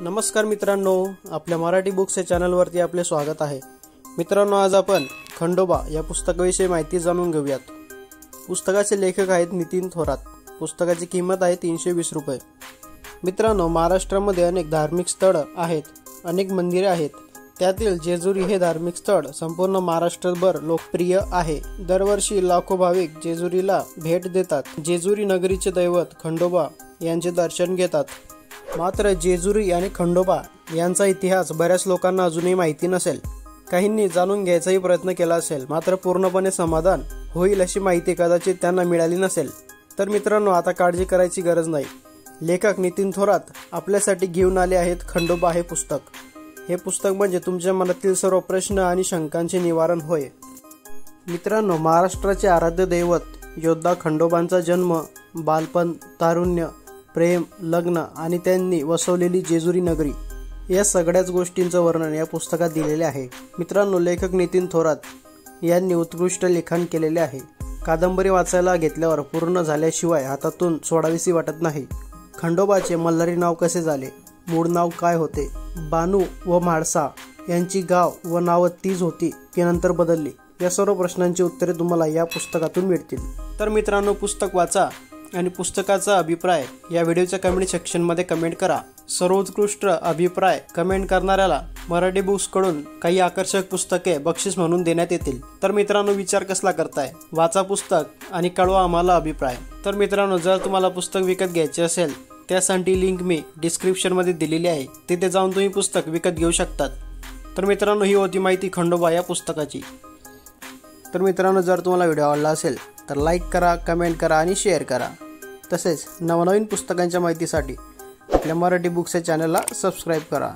नमस्कार मित्रांनो आपल्या मराठी बुक्स या चॅनलवरती आपले स्वागत आहे. मित्रांनो आज आपण खंडोबा या पुस्तकाविषयी माहिती जाणून घेऊयात. पुस्तकाचे लेखक आहेत नितीन थोरात. पुस्तकाची किंमत आहे तीनशे वीस रुपये. मित्रांनो महाराष्ट्रामध्ये अनेक धार्मिक स्थळं आहेत अनेक मंदिरे आहेत. त्यातील जेजुरी हे धार्मिक स्थळ संपूर्ण महाराष्ट्रभर लोकप्रिय आहे. दरवर्षी लाखो भाविक जेजुरीला भेट देतात. जेजुरी नगरीचे दैवत खंडोबा यांचे दर्शन घेतात. मात्र जेजुरी आणि खंडोबा यांचा इतिहास बऱ्याच लोकांना अजूनही माहिती नसेल. काहींनी जाणून घ्यायचाही प्रयत्न केला असेल. मात्र पूर्णपणे समाधान होईल अशी माहिती कदाचित त्यांना मिळाली नसेल. तर मित्रांनो आता काळजी करायची गरज नाही. लेखक नितीन थोरात आपल्यासाठी घेऊन आले आहेत खंडोबा हे पुस्तक. हे पुस्तक म्हणजे तुमच्या मनातील सर्व प्रश्न आणि शंकांचे निवारण होय. मित्रांनो महाराष्ट्राचे आराध्य दैवत योद्धा खंडोबांचा जन्म बालपण तारुण्य प्रेम लग्न आणि त्यांनी वसवलेली जेजुरी नगरी या सगळ्याच गोष्टींचं वर्णन या पुस्तकात दिलेले आहे. मित्रांनो लेखक नितीन थोरात यांनी उत्कृष्ट लिखाण केलेले आहे. कादंबरी वाचायला घेतल्यावर पूर्ण झाल्याशिवाय हातातून सोडावीसी वाटत नाही. खंडोबाचे मल्हारी नाव कसे झाले? मूळ नाव काय होते? बानू व म्हाळसा यांची गाव व नावं तीच होती की नंतर बदलली? या सर्व प्रश्नांची उत्तरे तुम्हाला या पुस्तकातून मिळतील. तर मित्रांनो पुस्तक वाचा. आणि पुस्तकाचा अभिप्राय या व्हिडिओच्या कमेंट सेक्शनमध्ये कमेंट करा. सर्वोत्कृष्ट अभिप्राय कमेंट करणाऱ्याला मराठी बुक्सकडून काही आकर्षक पुस्तके बक्षीस म्हणून देण्यात येतील. तर मित्रांनो विचार कसला करताय? वाचा पुस्तक आणि कळवा आम्हाला अभिप्राय. तर मित्रांनो जर तुम्हाला पुस्तक विकत घ्यायचे असेल त्यासाठी लिंक मी डिस्क्रिप्शनमध्ये दिलेली आहे. तिथे जाऊन तुम्ही पुस्तक विकत घेऊ शकतात. तर मित्रांनो ही होती माहिती खंडोबा या पुस्तकाची. तर मित्रांनो जर तुम्हाला व्हिडिओ आवडला असेल तर लाईक करा कमेंट करा आणि शेअर करा. तसेच नवनवीन पुस्तकांच्या माहितीसाठी आपल्या मराठी बुक्स या चॅनलला सबस्क्राईब करा.